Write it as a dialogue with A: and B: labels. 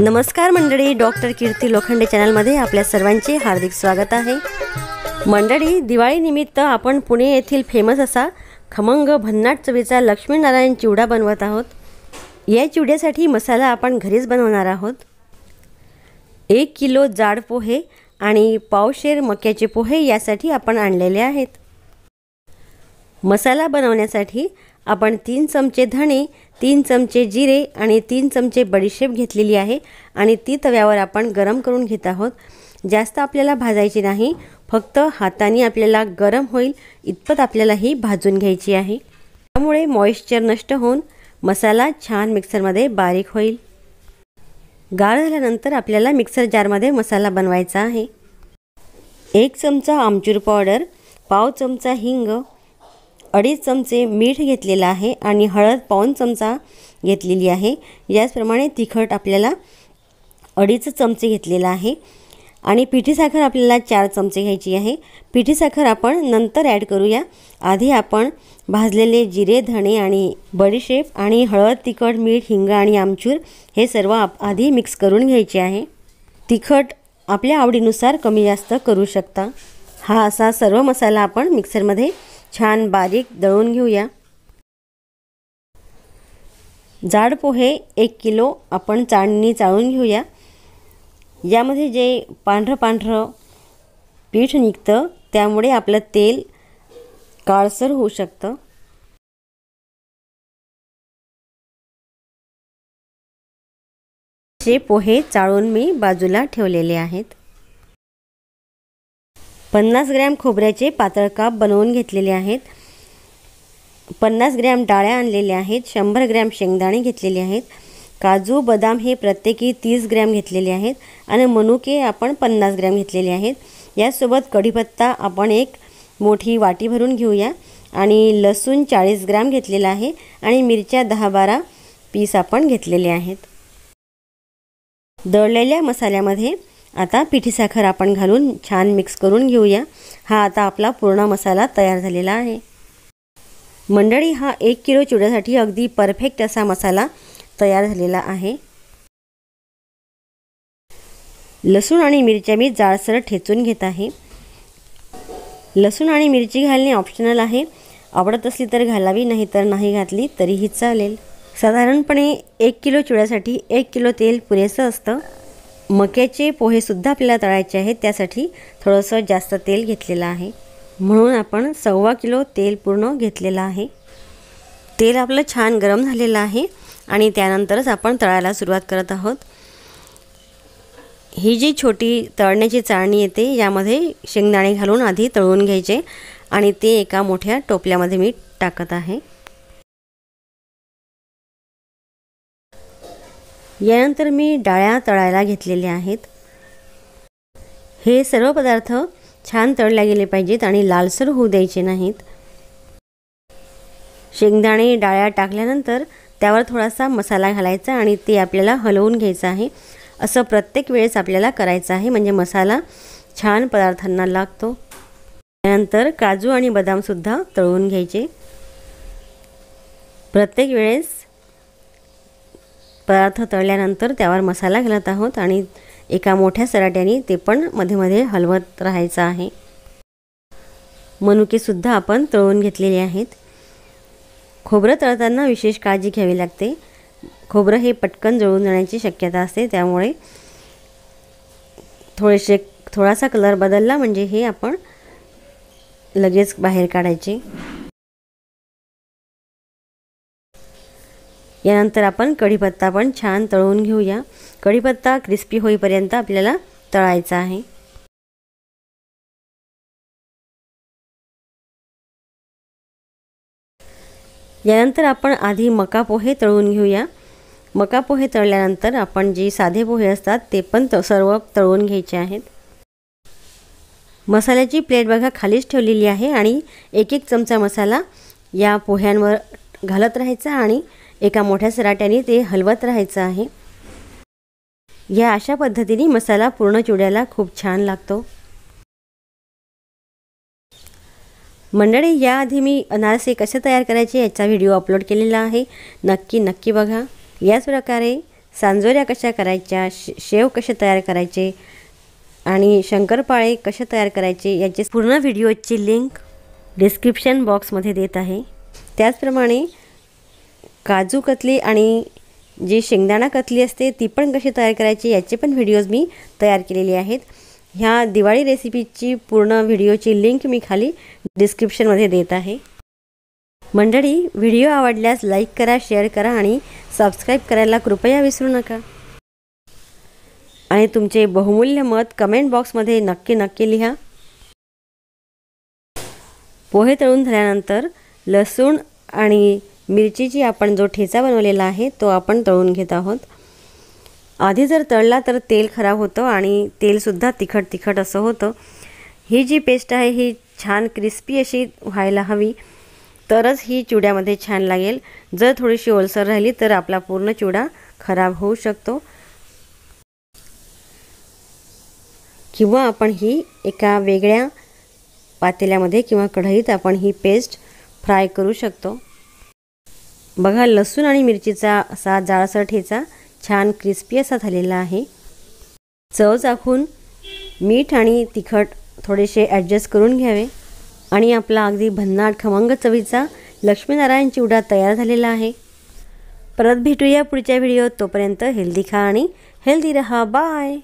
A: नमस्कार मंडळी डॉक्टर कीर्ती लोखंडे चॅनलमध्ये आपल्या सर्वांचे हार्दिक स्वागत आहे. मंडळी दिवाळीनिमित्त आपण पुणे येथील फेमस असा खमंग भन्नाट चवीचा लक्ष्मीनारायण चिवडा बनवत आहोत. या चिवड्यासाठी मसाला आपण घरीच बनवणार आहोत. एक किलो जाड पोहे आणि पावशेर मक्याचे पोहे यासाठी आपण आणलेले आहेत. मसाला बनवण्यासाठी आपण तीन चमचे धणे तीन चमचे जिरे आणि तीन चमचे बडीशेप घेतलेली आहे आणि ती तव्यावर आपण गरम करून घेत आहोत. जास्त आपल्याला भाजायची नाही फक्त हाताने आपल्याला गरम होईल इतपत आपल्याला ही भाजून घ्यायची आहे. त्यामुळे मॉइश्चर नष्ट होऊन मसाला छान मिक्सरमध्ये बारीक होईल. गाळ झाल्यानंतर आपल्याला मिक्सर जारमध्ये मसाला बनवायचा आहे. एक चमचा आमचूर पावडर पाव चमचा हिंग अडीच चमचे मीठ घेतलेलं आहे आणि हळद पाऊन चमचा घेतलेली आहे. याचप्रमाणे तिखट आपल्याला अडीच चमचे घेतलेला आहे आणि पिठी साखर आपल्याला चार चमचे घ्यायची आहे. पिठी साखर आपण नंतर ॲड करूया. आधी आपण भाजलेले जिरे धणे आणि बडीशेप आणि हळद तिखट मीठ हिंग आणि आमचूर हे सर्व आप आधी मिक्स करून घ्यायचे आहे. तिखट आपल्या आवडीनुसार कमी जास्त करू शकता. हा असा सर्व मसाला आपण मिक्सरमध्ये छान बारीक दळून घेऊया. जाड पोहे एक किलो आपण चाळणी चाळून घेऊया. यामध्ये जे पांढरं पांढरं पीठ निघतं त्यामुळे आपलं तेल काळसर होऊ शकतं. जे पोहे चाळून मी बाजूला ठेवलेले आहेत. पन्नास ग्रॅम खोबऱ्याचे पातळ काप बनवून घेतलेले आहेत. पन्नास ग्रॅम डाळ्या आणलेल्या आहेत. शंभर ग्रॅम शेंगदाणे घेतलेले आहेत. काजू बदाम हे प्रत्येकी तीस ग्रॅम घेतलेले आहेत आणि मनुके आपण पन्नास ग्रॅम घेतलेले आहेत. यासोबत कढीपत्ता आपण एक मोठी वाटी भरून घेऊया आणि लसूण चाळीस ग्रॅम घेतलेला आहे आणि मिरच्या दहा बारा पीस आपण घेतलेले आहेत. दळलेल्या मसाल्यामध्ये आता पिठी साखर आपण घालून छान मिक्स करून घेऊया. हा आता आपला पूर्ण मसाला तयार झालेला आहे. मंडळी हा एक किलो चिवड्यासाठी अगदी परफेक्ट असा मसाला तयार झालेला आहे. लसूण आणि मिरच्या मी जाडसर ठेचून घेत आहे. लसूण आणि मिरची घालणे ऑप्शनल आहे. आवडत असली तर घालावी नाही तर नाही घातली तरीही चालेल. साधारणपणे एक किलो चिवड्यासाठी एक किलो तेल पुरेसं असतं. मक्याचे पोहेसुद्धा आपल्याला तळायचे आहेत त्यासाठी थोडंसं जास्त तेल घेतलेलं आहे. म्हणून आपण सव्वा किलो तेल पूर्ण घेतलेलं आहे. तेल आपलं छान गरम झालेलं आहे आणि त्यानंतरच आपण तळायला सुरुवात करत आहोत. ही जी छोटी तळण्याची चाळणी येते यामध्ये शेंगदाणे घालून आधी तळून घ्यायचे आणि ते एका मोठ्या टोपल्यामध्ये मी टाकत आहे. यानंतर मी डाळ्या तळायला घेतलेल्या आहेत. हे सर्व पदार्थ छान तळल्या गेले पाहिजेत आणि लालसर होऊ द्यायचे नाहीत. शेंगदाणे डाळ्या टाकल्यानंतर त्यावर थोडासा मसाला घालायचा आणि ते आपल्याला हलवून घ्यायचं आहे. असं प्रत्येक वेळेस आपल्याला करायचं आहे म्हणजे मसाला छान पदार्थांना लागतो. त्यानंतर काजू आणि बदामसुद्धा तळून घ्यायचे. प्रत्येक वेळेस पदार्थ तळल्यानंतर त्यावर मसाला घालत आहोत आणि एका मोठ्या सराट्याने ते पण मध्ये मध्ये हलवत राहायचं आहे. मनुकेसुद्धा आपण तळून घेतलेले आहेत. खोबरं तळताना विशेष काळजी घ्यावी लागते. खोबरं हे पटकन जळून जाण्याची शक्यता असते त्यामुळे थोडेसे थोडासा कलर बदलला म्हणजे हे आपण लगेच बाहेर काढायचे. यानंतर आपण कढीपत्ता पण छान तळून घेऊया. कढीपत्ता क्रिस्पी होईपर्यंत आपल्याला तळायचा आहे. यानंतर आपण आधी मका पोहे तळून घेऊया. मका पोहे तळल्यानंतर आपण जे साधे पोहे असतात ते पण त सर्व तळून घ्यायचे आहेत. मसाल्याची प्लेट बघा खालीच ठेवलेली आहे आणि एक एक चमचा मसाला या पोह्यांवर घालत राहायचा आणि एका मोठ्या सराट्याने ते हलवत राहायचं आहे. या अशा पद्धतीने मसाला पूर्ण चिवड्याला खूप छान लागतो. मंडळी याआधी मी अनारसे कसे तयार करायचे याचा व्हिडिओ अपलोड केलेला आहे. नक्की नक्की बघा. याच प्रकारे सांजोऱ्या कशा करायच्या शेव कसे तयार करायचे आणि शंकरपाळे कसे तयार करायचे याचे पूर्ण व्हिडिओची लिंक डिस्क्रिप्शन बॉक्समध्ये देत आहे. त्याचप्रमाणे काजू कतली आणि जी शेंगदाणा कतली असते ती पण कशी तयार करायची याचे पण व्हिडिओज मी तयार केलेले आहेत. ह्या दिवाळी रेसिपीची पूर्ण व्हिडिओची लिंक मी खाली डिस्क्रिप्शनमध्ये देत आहे. मंडळी व्हिडिओ आवडल्यास लाईक करा शेअर करा आणि सबस्क्राईब करायला कृपया विसरू नका. आणि तुमचे बहुमूल्य मत कमेंट बॉक्समध्ये नक्की नक्की लिहा. पोहे तळून झाल्यानंतर लसूण आणि मिरचीची आपण जो ठेचा बनवलेला आहे तो आपण तळून घेत आहोत. आधी जर तळला तर तेल खराब होतं आणि तेलसुद्धा तिखट तिखट असं होतं. ही जी पेस्ट आहे ही छान क्रिस्पी अशी व्हायला हवी. तरच ही चिवड्यामध्ये छान लागेल. जर थोडीशी ओलसर राहिली तर आपला पूर्ण चिवडा खराब होऊ शकतो. किंवा आपण ही एका वेगळ्या पातेल्यामध्ये किंवा कढईत आपण ही पेस्ट फ्राय करू शकतो. बघा लसूण आणि मिरचीचा असा जाळसर ठेचा छान क्रिस्पी असा झालेला आहे. चव चाखून मीठ आणि तिखट थोडेसे ॲडजस्ट करून घ्यावे. आणि आपला अगदी भन्नाट खमंग चवीचा लक्ष्मीनारायण चिवडा तयार झालेला आहे. परत भेटूया पुढच्या व्हिडिओत तोपर्यंत हेल्दी खा आणि हेल्दी रहा. बाय